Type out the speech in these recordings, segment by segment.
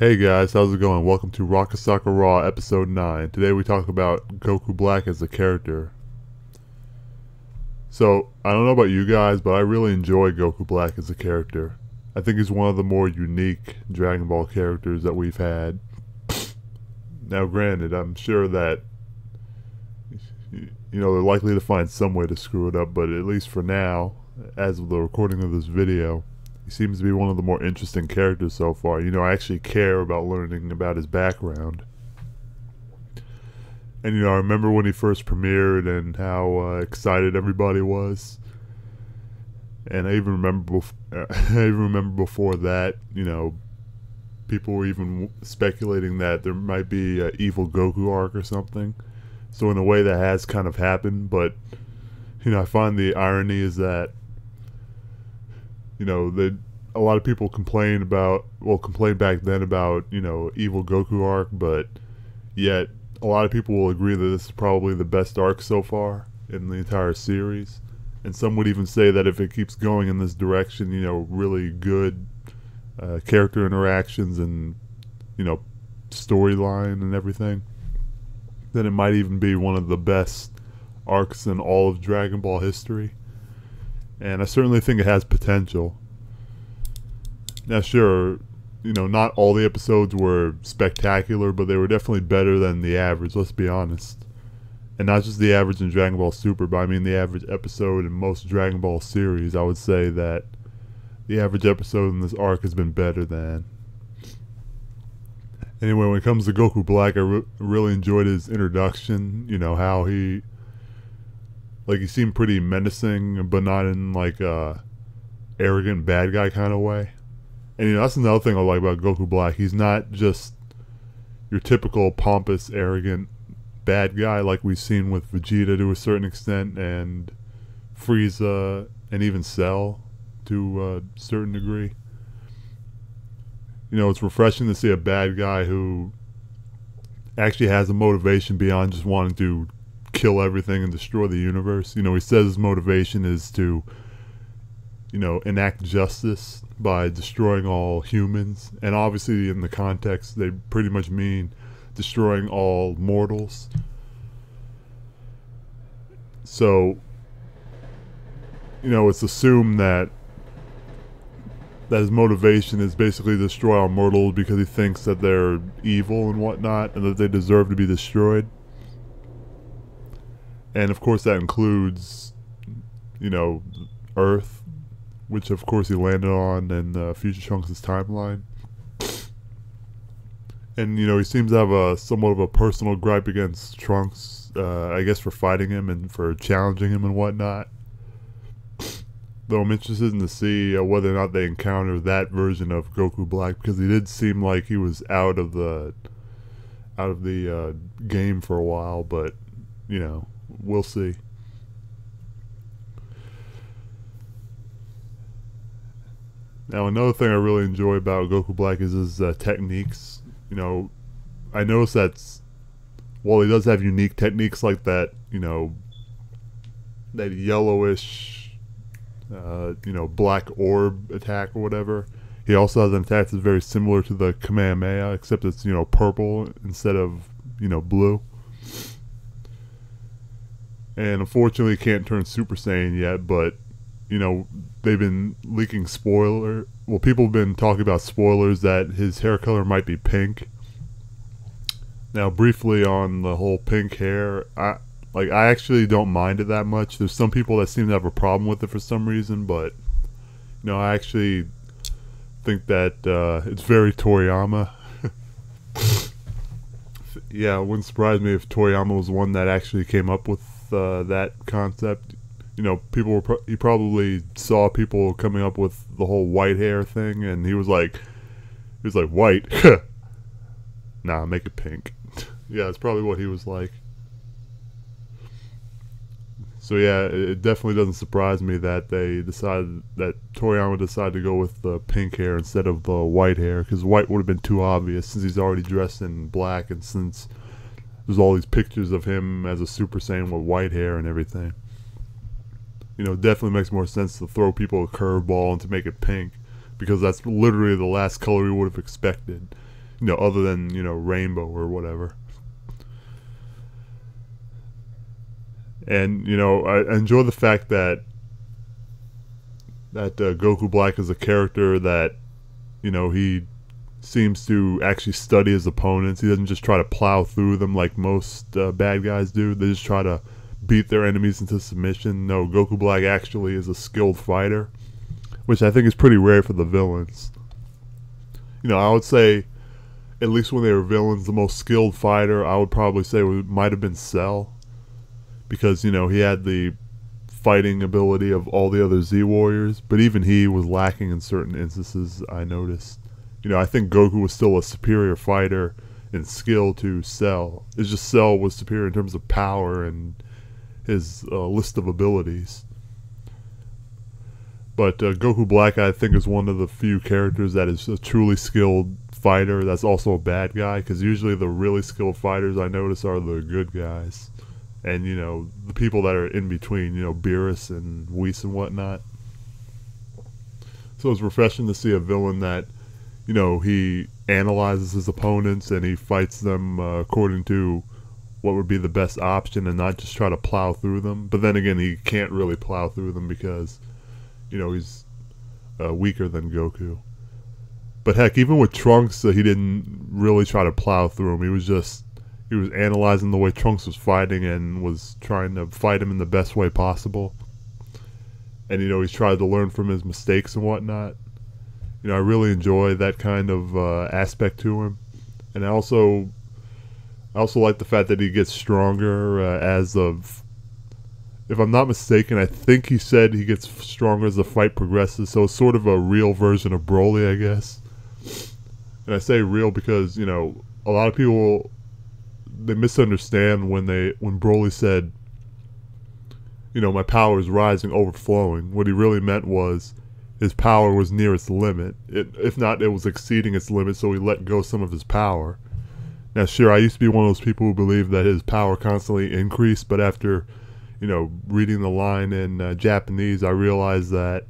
Hey guys, how's it going? Welcome to Roka Soka Raw episode 9. Today we talk about Goku Black as a character. So, I don't know about you guys, but I really enjoy Goku Black as a character. I think he's one of the more unique Dragon Ball characters that we've had. Now, granted, I'm sure that you know they're likely to find some way to screw it up, but at least for now, as of the recording of this video, he seems to be one of the more interesting characters so far. You know, I actually care about learning about his background. And you know, I remember when he first premiered and how uh, excited everybody was. And I even remember, I even remember before that, you know, people were even speculating that there might be an evil Goku arc or something. So in a way, that has kind of happened. But you know, I find the irony is that you know, that a lot of people complain about, well, complain back then about, you know, evil Goku arc, but yet a lot of people will agree that this is probably the best arc so far in the entire series. And some would even say that if it keeps going in this direction, you know, really good uh, character interactions and, you know, storyline and everything, then it might even be one of the best arcs in all of Dragon Ball history and I certainly think it has potential. Now, sure, you know, not all the episodes were spectacular, but they were definitely better than the average, let's be honest. And not just the average in Dragon Ball Super, but I mean the average episode in most Dragon Ball series. I would say that the average episode in this arc has been better than. Anyway, when it comes to Goku Black, I re really enjoyed his introduction. You know, how he like he seemed pretty menacing, but not in like a arrogant bad guy kind of way. And you know that's another thing I like about Goku Black. He's not just your typical pompous, arrogant bad guy like we've seen with Vegeta to a certain extent, and Frieza, and even Cell to a certain degree. You know, it's refreshing to see a bad guy who actually has a motivation beyond just wanting to kill everything and destroy the universe. You know, he says his motivation is to, you know, enact justice by destroying all humans. And obviously, in the context, they pretty much mean destroying all mortals. So, you know, it's assumed that that his motivation is basically destroy all mortals because he thinks that they're evil and whatnot and that they deserve to be destroyed and of course that includes, you know, Earth, which of course he landed on in uh, Future Trunks' timeline. And you know he seems to have a somewhat of a personal gripe against Trunks, uh, I guess for fighting him and for challenging him and whatnot. Though I'm interested in to see uh, whether or not they encounter that version of Goku Black because he did seem like he was out of the out of the uh, game for a while, but you know we'll see. Now, another thing I really enjoy about Goku Black is his uh, techniques. You know, I notice that while he does have unique techniques like that, you know, that yellowish, uh, you know, black orb attack or whatever, he also has an attack that's very similar to the Kamehameha, except it's, you know, purple instead of, you know, blue and unfortunately can't turn Super Saiyan yet. But you know they've been leaking spoiler. Well, people have been talking about spoilers that his hair color might be pink. Now, briefly on the whole pink hair, I like I actually don't mind it that much. There's some people that seem to have a problem with it for some reason, but you know I actually think that uh, it's very Toriyama. yeah, it wouldn't surprise me if Toriyama was one that actually came up with uh, that concept. You know, people were pro- he probably saw people coming up with the whole white hair thing, and he was like, he was like white. nah, make it pink. yeah, it's probably what he was like. So yeah, it definitely doesn't surprise me that they decided that Toriyama decided to go with the pink hair instead of the white hair because white would have been too obvious since he's already dressed in black and since there's all these pictures of him as a Super Saiyan with white hair and everything. You know, definitely makes more sense to throw people a curveball and to make it pink because that's literally the last color we would have expected. you know, other than you know Rainbow or whatever. And you know, I enjoy the fact that that uh, Goku Black is a character that you know he seems to actually study his opponents. He doesn't just try to plow through them like most uh, bad guys do. They just try to beat their enemies into submission. No, Goku Black actually is a skilled fighter, which I think is pretty rare for the villains. You know, I would say, at least when they were villains, the most skilled fighter I would probably say might have been Cell, because you know he had the fighting ability of all the other Z Warriors, but even he was lacking in certain instances. I noticed. You know, I think Goku was still a superior fighter in skill to Cell. It's just Cell was superior in terms of power and his uh, list of abilities. But uh, Goku Black, I think, is one of the few characters that is a truly skilled fighter that's also a bad guy. Because usually the really skilled fighters I notice are the good guys, and you know the people that are in between, you know Beerus and Whis and whatnot. So it's refreshing to see a villain that, you know, he analyzes his opponents and he fights them uh, according to what would be the best option and not just try to plow through them. But then again, he can't really plow through them because, you know, he's uh, weaker than Goku. But heck, even with Trunks, uh, he didn't really try to plow through him. He was just he was analyzing the way Trunks was fighting and was trying to fight him in the best way possible. And you know, he's tried to learn from his mistakes and whatnot. You know, I really enjoy that kind of uh, aspect to him, and I also I also like the fact that he gets stronger uh, as of. If I'm not mistaken, I think he said he gets stronger as the fight progresses. So it's sort of a real version of Broly, I guess. And I say real because you know a lot of people they misunderstand when they when Broly said, you know, my power is rising, overflowing. What he really meant was his power was near its limit. It, if not, it was exceeding its limit, so he let go some of his power. Now, sure, I used to be one of those people who believed that his power constantly increased, but after, you know, reading the line in uh, Japanese, I realized that,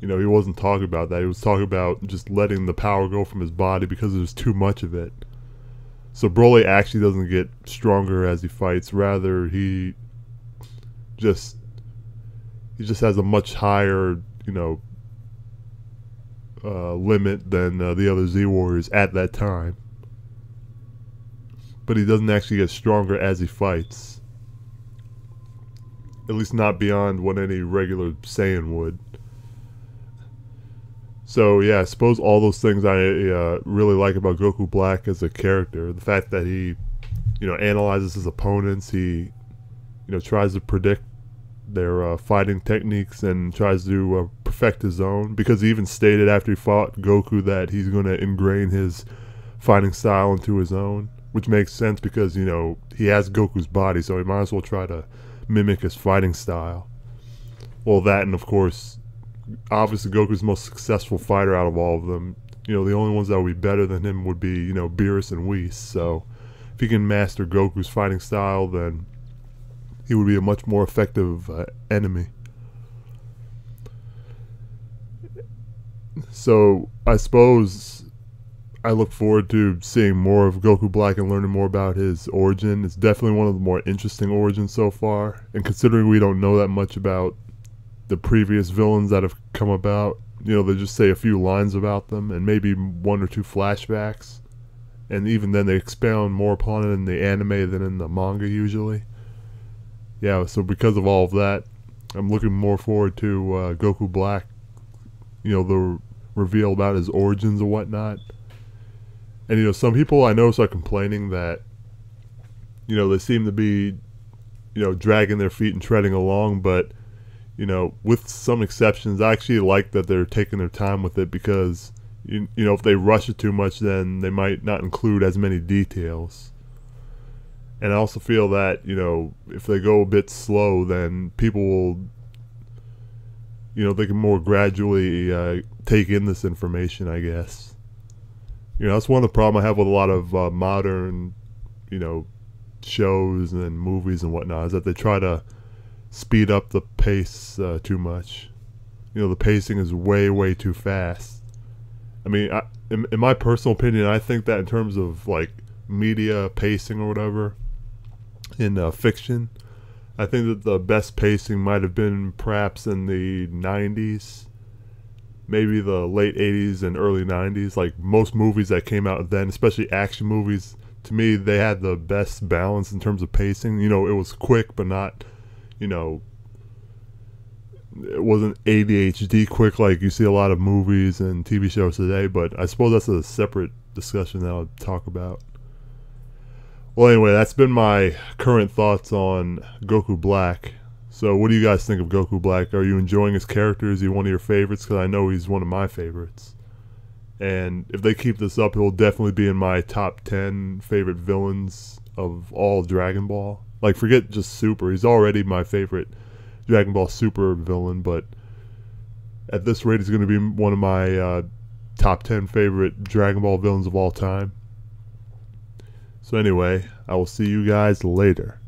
you know, he wasn't talking about that. He was talking about just letting the power go from his body because there's too much of it. So Broly actually doesn't get stronger as he fights. Rather, he just he just has a much higher, you know, uh, limit than uh, the other Z Warriors at that time but he doesn't actually get stronger as he fights. At least not beyond what any regular Saiyan would. So yeah, I suppose all those things I uh, really like about Goku Black as a character, the fact that he, you know, analyzes his opponents, he, you know, tries to predict their uh, fighting techniques and tries to uh, perfect his own. Because he even stated after he fought Goku that he's going to ingrain his fighting style into his own which makes sense because you know he has Goku's body, so he might as well try to mimic his fighting style. Well, that and of course, obviously Goku's most successful fighter out of all of them. You know, the only ones that would be better than him would be you know Beerus and Whis. So if he can master Goku's fighting style, then he would be a much more effective uh, enemy. So I suppose I look forward to seeing more of Goku Black and learning more about his origin. It's definitely one of the more interesting origins so far. And considering we don't know that much about the previous villains that have come about, you know, they just say a few lines about them and maybe one or two flashbacks. And even then, they expound more upon it in the anime than in the manga usually. Yeah, so because of all of that, I'm looking more forward to uh, Goku Black. You know, the reveal about his origins and whatnot. And you know, some people I notice are complaining that you know they seem to be you know dragging their feet and treading along, but you know, with some exceptions, I actually like that they're taking their time with it because you, you know if they rush it too much, then they might not include as many details. And I also feel that you know if they go a bit slow, then people will you know they can more gradually uh, take in this information, I guess. You know, that's one of the problem I have with a lot of uh, modern, you know, shows and movies and whatnot is that they try to speed up the pace uh, too much. You know, the pacing is way, way too fast. I mean, I, in, in my personal opinion, I think that in terms of like media pacing or whatever in uh, fiction, I think that the best pacing might have been perhaps in the 90s, maybe the late 80s and early 90s. Like most movies that came out then, especially action movies, to me, they had the best balance in terms of pacing. You know, it was quick, but not, you know, it wasn't ADHD quick like you see a lot of movies and TV shows today. But I suppose that's a separate discussion that I'll talk about. Well, anyway, that's been my current thoughts on Goku Black. So, what do you guys think of Goku Black? Are you enjoying his character? Is he one of your favorites? Because I know he's one of my favorites. And if they keep this up, he'll definitely be in my top 10 favorite villains of all Dragon Ball. Like, forget just Super. He's already my favorite Dragon Ball Super villain, but at this rate, he's going to be one of my uh, top 10 favorite Dragon Ball villains of all time. So, anyway, I will see you guys later.